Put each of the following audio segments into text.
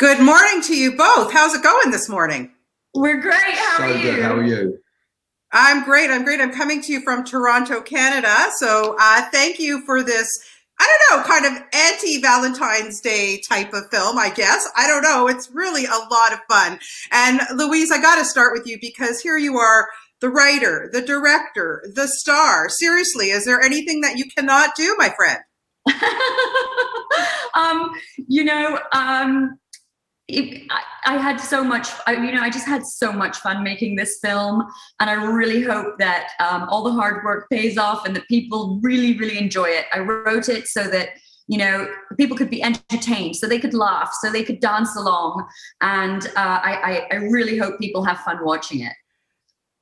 Good morning to you both. How's it going this morning? We're great. How so are you? Good. How are you? I'm great. I'm great. I'm coming to you from Toronto, Canada. So uh, thank you for this, I don't know, kind of anti Valentine's Day type of film, I guess. I don't know. It's really a lot of fun. And Louise, I got to start with you because here you are, the writer, the director, the star. Seriously, is there anything that you cannot do, my friend? um, you know, um, it, I, I, had so much, I, you know, I just had so much fun making this film, and I really hope that um, all the hard work pays off and that people really, really enjoy it. I wrote it so that you know people could be entertained, so they could laugh, so they could dance along, and uh, I, I, I really hope people have fun watching it.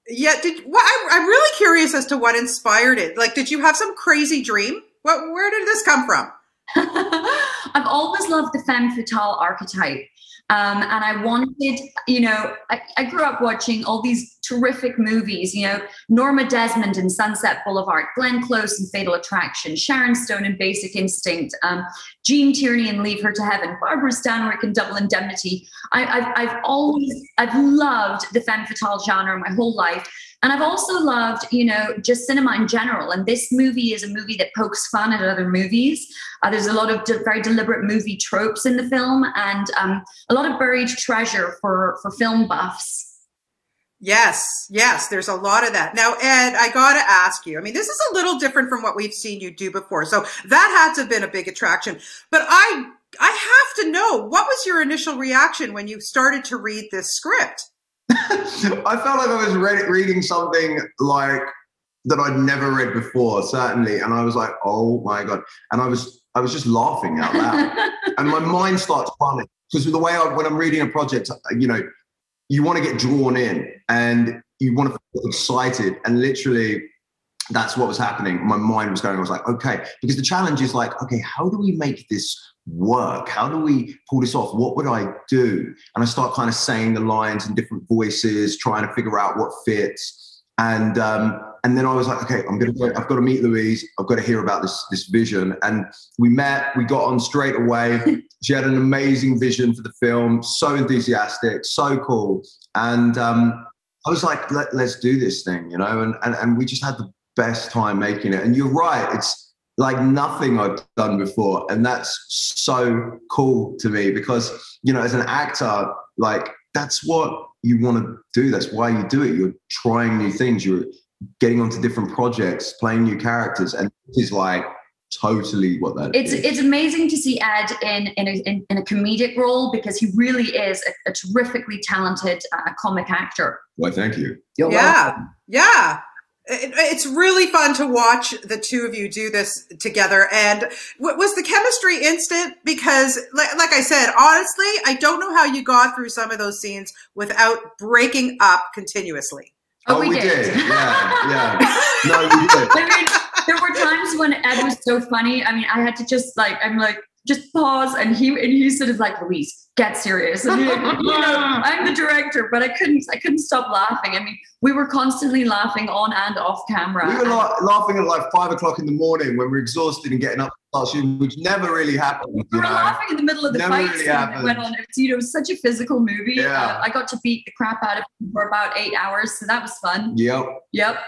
Yeah, did well, I'm, I'm really curious as to what inspired it. Like, did you have some crazy dream? What, where did this come from? I've always loved the femme fatale archetype. Um, and I wanted, you know, I, I, grew up watching all these terrific movies, you know, Norma Desmond in Sunset Boulevard, Glenn Close in Fatal Attraction, Sharon Stone in Basic Instinct, um, Gene Tierney in Leave Her to Heaven, Barbara Stanwyck in Double Indemnity. I, have I've always, I've loved the femme fatale genre my whole life. And I've also loved, you know, just cinema in general. And this movie is a movie that pokes fun at other movies. Uh, there's a lot of de- very deliberate movie tropes in the film and um, a lot of buried treasure for, for film buffs. Yes, yes, there's a lot of that. Now, Ed, I got to ask you. I mean, this is a little different from what we've seen you do before. So that had to have been a big attraction. But I I have to know, what was your initial reaction when you started to read this script? I felt like I was read, reading something like that I'd never read before, certainly, and I was like, "Oh my god!" And I was, I was just laughing out loud, and my mind starts running because the way I, when I'm reading a project, you know, you want to get drawn in and you want to feel excited, and literally, that's what was happening. My mind was going. I was like, "Okay," because the challenge is like, "Okay, how do we make this work? How do we pull this off? What would I do? And I start kind of saying the lines in different voices, trying to figure out what fits. And um, and then I was like, okay, I'm gonna go, I've got to meet Louise. I've got to hear about this this vision. And we met. We got on straight away. she had an amazing vision for the film. So enthusiastic, so cool. And um, I was like, Let, let's do this thing, you know. And, and and we just had the best time making it. And you're right. It's like nothing I've done before. And that's so cool to me because, you know, as an actor, like that's what you want to do. That's why you do it. You're trying new things. You're getting onto different projects, playing new characters. And this is like totally what that it's is. it's amazing to see ed in in a, in, in a comedic role because he really is a, a terrifically talented uh, comic actor Why? thank you You're yeah welcome. yeah it, it's really fun to watch the two of you do this together. And what was the chemistry instant? Because, like, like, I said, honestly, I don't know how you got through some of those scenes without breaking up continuously. Oh, oh we, we, did. did. Yeah, yeah. No, we did. I mean, there were times when Ed was so funny. I mean, I had to just like, I'm like, just pause, and he and he sort of like, Louise, get serious. And, you know, I'm the director, but I couldn't I couldn't stop laughing. I mean, we were constantly laughing on and off camera. We were la- laughing at like five o'clock in the morning when we're exhausted and getting up start shooting, which never really happened. We were know? laughing in the middle of the never fight really went on. It's, you know, it was such a physical movie. Yeah. Uh, I got to beat the crap out of him for about eight hours, so that was fun. Yep. Yep.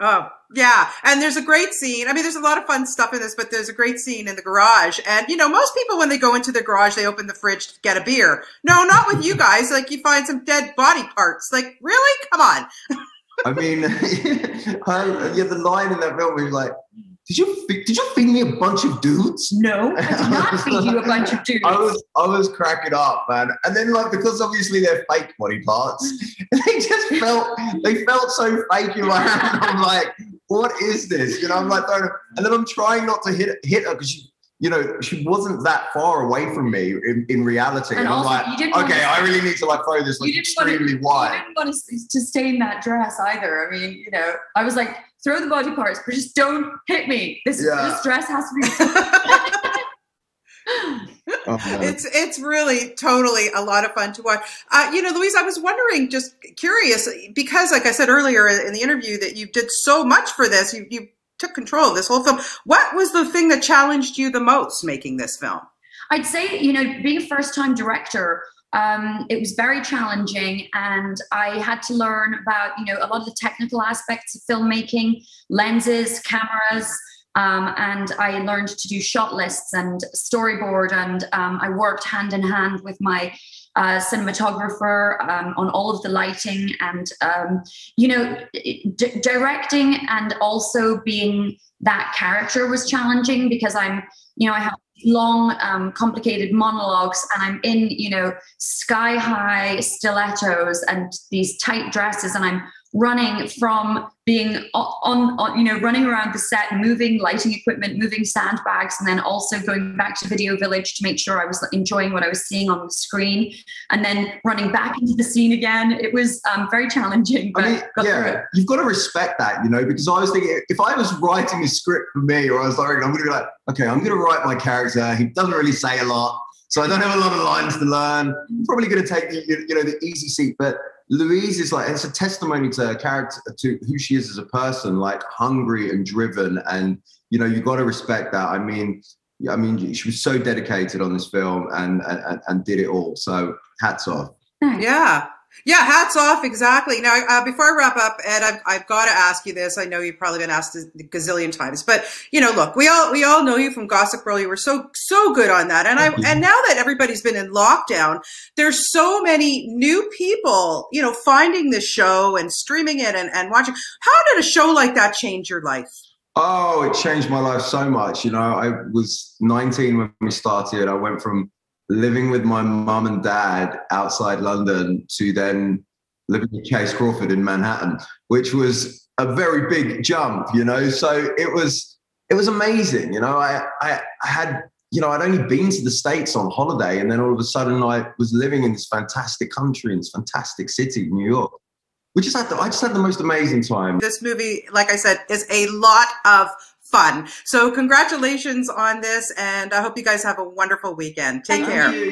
Oh, yeah. And there's a great scene. I mean, there's a lot of fun stuff in this, but there's a great scene in the garage. And, you know, most people, when they go into their garage, they open the fridge to get a beer. No, not with you guys. Like, you find some dead body parts. Like, really? Come on. I mean, yeah, the line in that film was like, did you did you feed me a bunch of dudes? No, I did not feed you a bunch of dudes. I was I was cracking up, man. And then like because obviously they're fake body parts, they just felt they felt so fake in my hand. I'm like, what is this? You know, I'm like, and then I'm trying not to hit hit her because she you know, she wasn't that far away from me in, in reality. And, and I'm like, okay, to, I really need to like throw this like extremely to, wide. You didn't want to, to stay in that dress either. I mean, you know, I was like, throw the body parts, but just don't hit me. This, yeah. this dress has to be. Oh, it's it's really totally a lot of fun to watch. Uh, you know, Louise, I was wondering, just curious, because like I said earlier in the interview, that you did so much for this. You you took control of this whole film. What was the thing that challenged you the most making this film? I'd say, you know, being a first time director, um, it was very challenging and I had to learn about, you know, a lot of the technical aspects of filmmaking, lenses, cameras, um, and I learned to do shot lists and storyboard, and um, I worked hand in hand with my uh, cinematographer um, on all of the lighting and um, you know d- directing and also being that character was challenging because i'm you know i have long um, complicated monologues and i'm in you know sky high stilettos and these tight dresses and i'm running from being on, on, you know running around the set moving lighting equipment moving sandbags and then also going back to video village to make sure i was enjoying what i was seeing on the screen and then running back into the scene again. It was um, very challenging I mean, yeah you've got to respect that you know because i was thinking if i was writing a script for me or i was like i'm going to be like okay i'm going to write my character he doesn't really say a lot so i don't have a lot of lines to learn. I'm probably going to take the you know the easy seat but Louise is like it's a testimony to her character, to who she is as a person, like hungry and driven, and you know you got to respect that. I mean, I mean, she was so dedicated on this film and and, and did it all. So hats off. Yeah, yeah, hats off. Exactly. Now, uh, before I wrap up, Ed, I've, I've got to ask you this. I know you've probably been asked a gazillion times, but you know, look, we all we all know you from Gossip Girl. You were so so good on that, and I and now that everybody's been in lockdown, there's so many new people, you know, finding this show and streaming it and, and watching. How did a show like that change your life? Oh, it changed my life so much. You know, I was 19 when we started. I went from living with my mum and dad outside London to then living with Chace Crawford in Manhattan, which was a very big jump, you know. So it was it was amazing, you know. I I, I had you know I'd only been to the states on holiday, and then all of a sudden I was living in this fantastic country in this fantastic city, New York. We just had the, I just had the most amazing time. This movie, like I said, is a lot of fun. So congratulations on this, and I hope you guys have a wonderful weekend. Take Thank care. You.